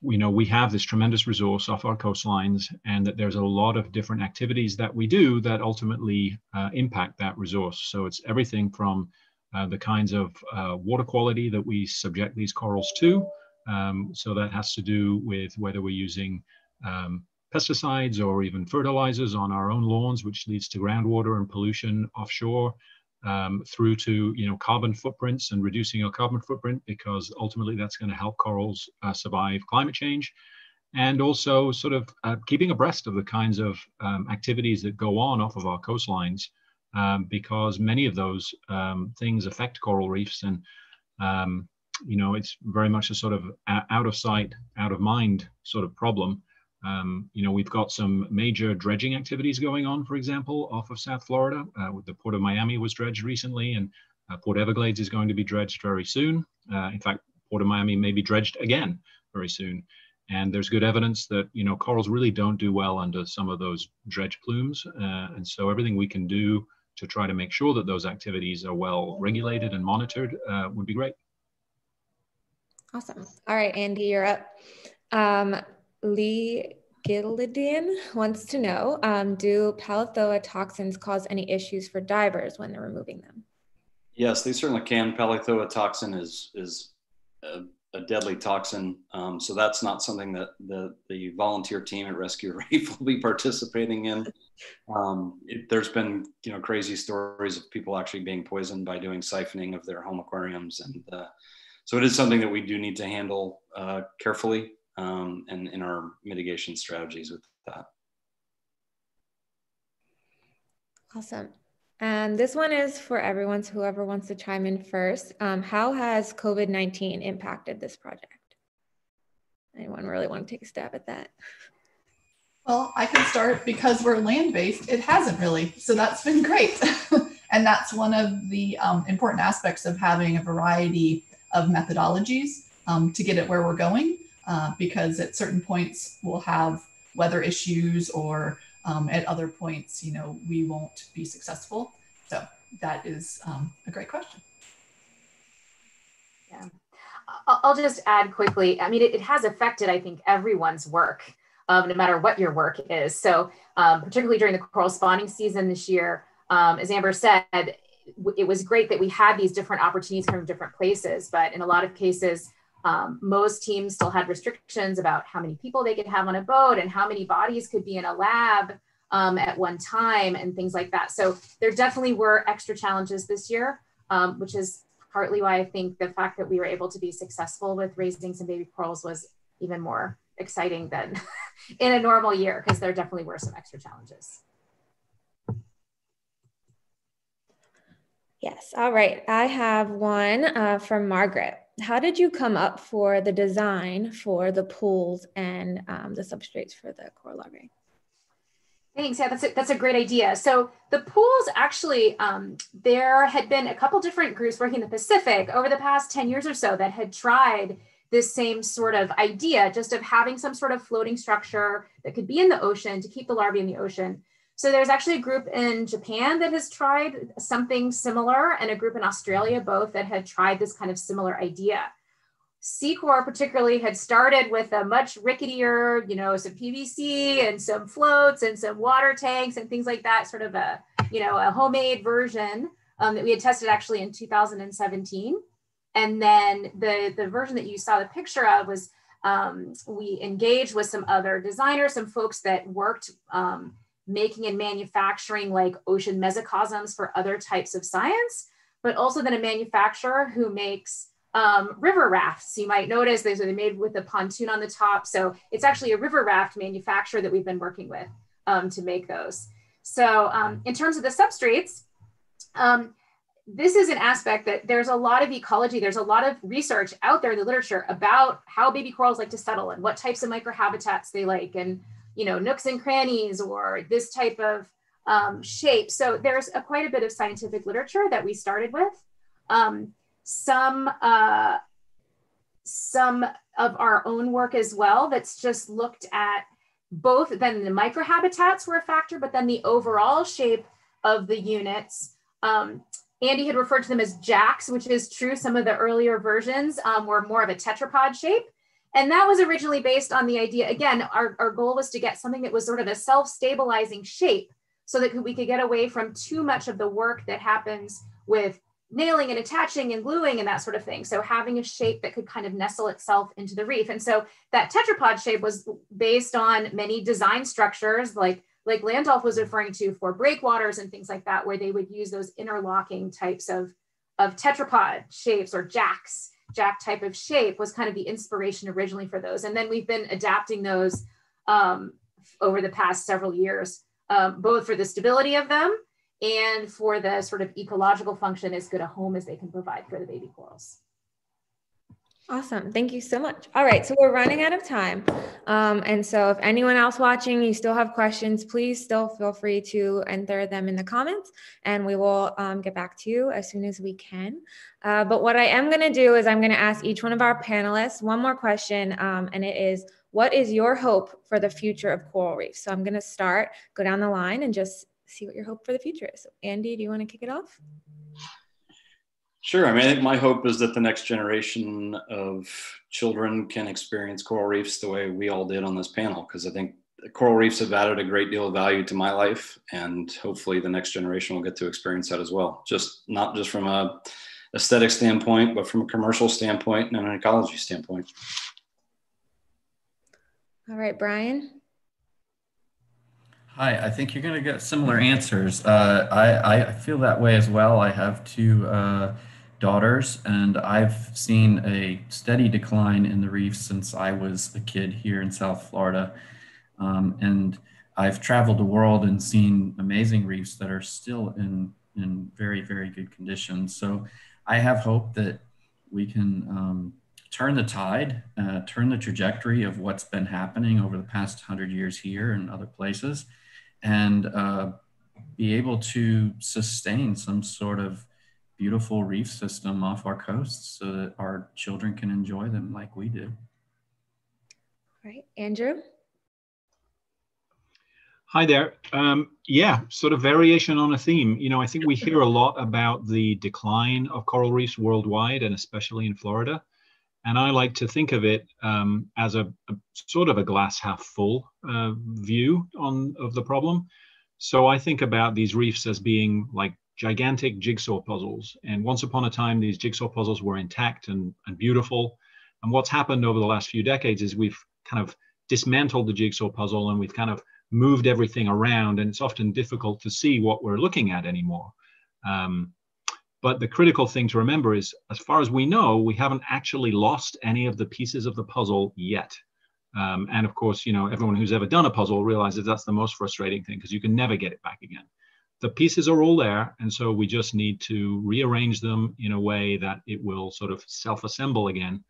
you know we have this tremendous resource off our coastlines, and that there's a lot of different activities that we do that ultimately uh, impact that resource. So it's everything from uh, the kinds of uh, water quality that we subject these corals to. Um, so that has to do with whether we're using um, pesticides or even fertilizers on our own lawns, which leads to groundwater and pollution offshore, um, through to you know carbon footprints and reducing our carbon footprint because ultimately that's going to help corals uh, survive climate change, and also sort of uh, keeping abreast of the kinds of um, activities that go on off of our coastlines, um, because many of those um, things affect coral reefs and um, you know it's very much a sort of out of sight, out of mind sort of problem. Um, you know, we've got some major dredging activities going on, for example, off of South Florida. Uh, the Port of Miami was dredged recently, and uh, Port Everglades is going to be dredged very soon. Uh, in fact, Port of Miami may be dredged again very soon. And there's good evidence that, you know, corals really don't do well under some of those dredge plumes. Uh, and so everything we can do to try to make sure that those activities are well regulated and monitored uh, would be great. Awesome. All right, Andy, you're up. Um, Lee Gillidan wants to know, um, do Palythoa toxins cause any issues for divers when they're removing them? Yes, they certainly can. Palythoa toxin is, is a, a deadly toxin. Um, so that's not something that the, the volunteer team at Rescue Reef will be participating in. Um, it, there's been, you know, crazy stories of people actually being poisoned by doing siphoning of their home aquariums. And uh, so it is something that we do need to handle uh, carefully um, and in our mitigation strategies with that. Awesome. And this one is for everyone, so whoever wants to chime in first. Um, how has COVID 19 impacted this project? Anyone really want to take a stab at that? Well, I can start because we're land based. It hasn't really. So that's been great. and that's one of the um, important aspects of having a variety of methodologies um, to get it where we're going. Uh, because at certain points we'll have weather issues or um, at other points, you know, we won't be successful. So that is um, a great question. Yeah, I'll just add quickly. I mean, it, it has affected, I think, everyone's work, um, no matter what your work is. So um, particularly during the coral spawning season this year, um, as Amber said, it was great that we had these different opportunities from different places, but in a lot of cases, um, most teams still had restrictions about how many people they could have on a boat and how many bodies could be in a lab um, at one time and things like that. So there definitely were extra challenges this year, um, which is partly why I think the fact that we were able to be successful with raising some baby corals was even more exciting than in a normal year because there definitely were some extra challenges. Yes. All right. I have one uh, from Margaret how did you come up for the design for the pools and um, the substrates for the coral larvae? Thanks. Yeah, that's a, that's a great idea. So the pools actually, um, there had been a couple different groups working in the Pacific over the past 10 years or so that had tried this same sort of idea just of having some sort of floating structure that could be in the ocean to keep the larvae in the ocean. So there's actually a group in Japan that has tried something similar and a group in Australia, both that had tried this kind of similar idea. SECORE particularly had started with a much ricketier, you know, some PVC and some floats and some water tanks and things like that, sort of a, you know, a homemade version um, that we had tested actually in 2017. And then the, the version that you saw the picture of was um, we engaged with some other designers, some folks that worked um, making and manufacturing like ocean mesocosms for other types of science, but also then a manufacturer who makes um, river rafts. You might notice these are made with a pontoon on the top. So it's actually a river raft manufacturer that we've been working with um, to make those. So um, in terms of the substrates, um, this is an aspect that there's a lot of ecology, there's a lot of research out there in the literature about how baby corals like to settle and what types of microhabitats they like and, you know, nooks and crannies or this type of um, shape. So there's a, quite a bit of scientific literature that we started with. Um, some uh, some of our own work as well that's just looked at both then the microhabitats were a factor, but then the overall shape of the units. Um, Andy had referred to them as jacks, which is true. Some of the earlier versions um, were more of a tetrapod shape. And that was originally based on the idea, again, our, our goal was to get something that was sort of a self-stabilizing shape so that we could get away from too much of the work that happens with nailing and attaching and gluing and that sort of thing. So having a shape that could kind of nestle itself into the reef. And so that tetrapod shape was based on many design structures like like Landolf was referring to for breakwaters and things like that, where they would use those interlocking types of, of tetrapod shapes or jacks, jack type of shape was kind of the inspiration originally for those. And then we've been adapting those um, over the past several years, um, both for the stability of them and for the sort of ecological function as good a home as they can provide for the baby corals. Awesome. Thank you so much. All right. So we're running out of time. Um, and so if anyone else watching, you still have questions, please still feel free to enter them in the comments and we will um, get back to you as soon as we can. Uh, but what I am going to do is I'm going to ask each one of our panelists one more question. Um, and it is, what is your hope for the future of coral reefs? So I'm going to start, go down the line and just see what your hope for the future is. So Andy, do you want to kick it off? Sure. I mean, I think my hope is that the next generation of children can experience coral reefs the way we all did on this panel, because I think coral reefs have added a great deal of value to my life, and hopefully the next generation will get to experience that as well. Just not just from a aesthetic standpoint, but from a commercial standpoint and an ecology standpoint. All right, Brian. Hi, I think you're going to get similar answers. Uh, I, I feel that way as well. I have two uh, daughters, and I've seen a steady decline in the reef since I was a kid here in South Florida. Um, and I've traveled the world and seen amazing reefs that are still in, in very, very good condition. So I have hope that we can um, turn the tide, uh, turn the trajectory of what's been happening over the past 100 years here and other places and uh, be able to sustain some sort of beautiful reef system off our coasts so that our children can enjoy them like we do. Right, Andrew? Hi there. Um, yeah, sort of variation on a theme. You know, I think we hear a lot about the decline of coral reefs worldwide and especially in Florida. And I like to think of it um, as a, a, sort of a glass half full uh, view on of the problem. So I think about these reefs as being like gigantic jigsaw puzzles. And once upon a time, these jigsaw puzzles were intact and, and beautiful. And what's happened over the last few decades is we've kind of dismantled the jigsaw puzzle and we've kind of moved everything around. And it's often difficult to see what we're looking at anymore. Um, but the critical thing to remember is, as far as we know, we haven't actually lost any of the pieces of the puzzle yet. Um, and of course, you know, everyone who's ever done a puzzle realizes that's the most frustrating thing because you can never get it back again. The pieces are all there, and so we just need to rearrange them in a way that it will sort of self-assemble again.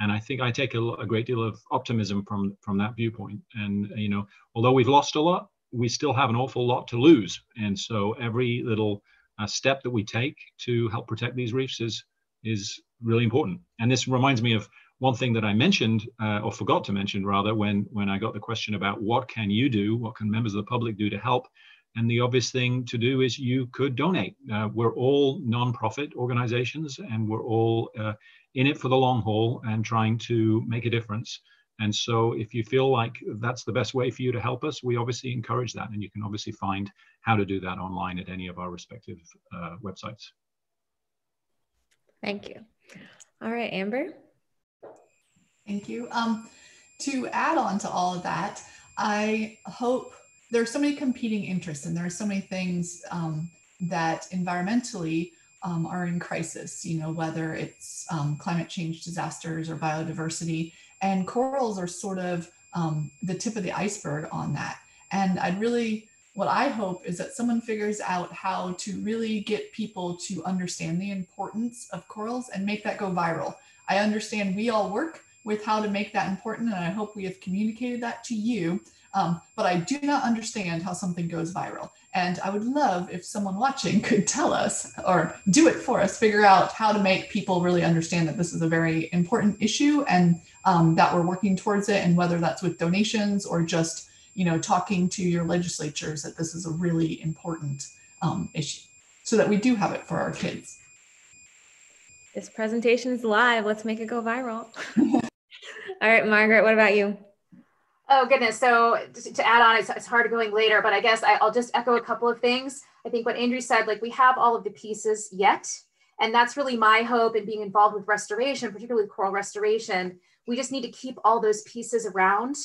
And I think I take a, a great deal of optimism from from that viewpoint. And you know, although we've lost a lot, we still have an awful lot to lose. And so every little uh, step that we take to help protect these reefs is, is really important. And this reminds me of one thing that I mentioned, uh, or forgot to mention rather, when, when I got the question about what can you do, what can members of the public do to help? And the obvious thing to do is you could donate. Uh, we're all nonprofit organizations and we're all uh, in it for the long haul and trying to make a difference. And so if you feel like that's the best way for you to help us, we obviously encourage that. And you can obviously find how to do that online at any of our respective uh, websites. Thank you. All right, Amber. Thank you. Um, to add on to all of that, I hope there are so many competing interests and there are so many things um, that environmentally um, are in crisis, you know, whether it's um, climate change disasters or biodiversity. And corals are sort of um, the tip of the iceberg on that. And I'd really, what I hope is that someone figures out how to really get people to understand the importance of corals and make that go viral. I understand we all work with how to make that important, and I hope we have communicated that to you. Um, but I do not understand how something goes viral. And I would love if someone watching could tell us or do it for us, figure out how to make people really understand that this is a very important issue and um, that we're working towards it. And whether that's with donations or just, you know, talking to your legislatures that this is a really important um, issue so that we do have it for our kids. This presentation is live. Let's make it go viral. All right, Margaret, what about you? Oh goodness. So to add on, it's, it's hard going later, but I guess I, will just echo a couple of things. I think what Andrew said, like we have all of the pieces yet, and that's really my hope in being involved with restoration, particularly coral restoration. We just need to keep all those pieces around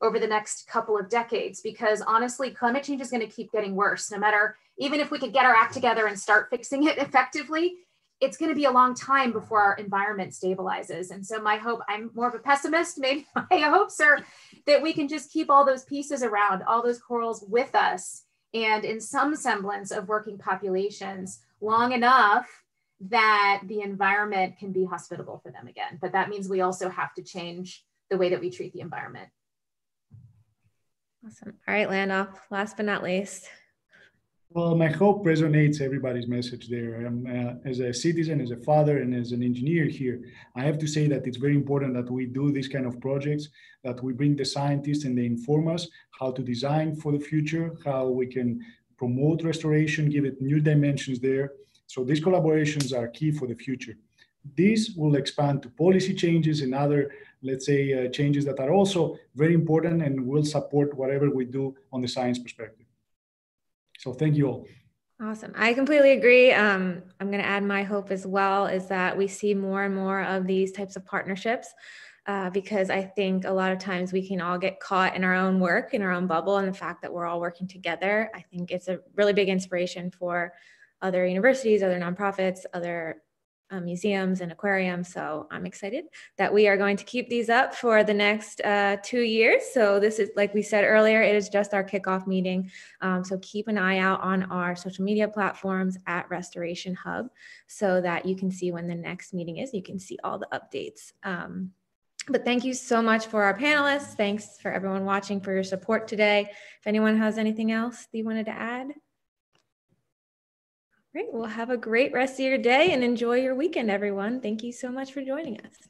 over the next couple of decades, because honestly, climate change is going to keep getting worse. No matter, even if we could get our act together and start fixing it effectively, it's going to be a long time before our environment stabilizes. And so my hope, I'm more of a pessimist, maybe my hopes are that we can just keep all those pieces around, all those corals with us and in some semblance of working populations long enough that the environment can be hospitable for them again. But that means we also have to change the way that we treat the environment. Awesome. All right, Landolf, last but not least. Well, my hope resonates everybody's message there. Um, uh, as a citizen, as a father, and as an engineer here, I have to say that it's very important that we do these kind of projects, that we bring the scientists and they inform us how to design for the future, how we can promote restoration, give it new dimensions there. So these collaborations are key for the future. This will expand to policy changes and other, let's say, uh, changes that are also very important and will support whatever we do on the science perspective. So thank you all. Awesome. I completely agree. Um, I'm going to add my hope as well is that we see more and more of these types of partnerships uh, because I think a lot of times we can all get caught in our own work, in our own bubble, and the fact that we're all working together. I think it's a really big inspiration for other universities, other nonprofits, other uh, museums and aquariums. So I'm excited that we are going to keep these up for the next uh, two years. So this is, like we said earlier, it is just our kickoff meeting. Um, so keep an eye out on our social media platforms at Restoration Hub so that you can see when the next meeting is. You can see all the updates. Um, but thank you so much for our panelists. Thanks for everyone watching for your support today. If anyone has anything else that you wanted to add. Great. Well, have a great rest of your day and enjoy your weekend, everyone. Thank you so much for joining us.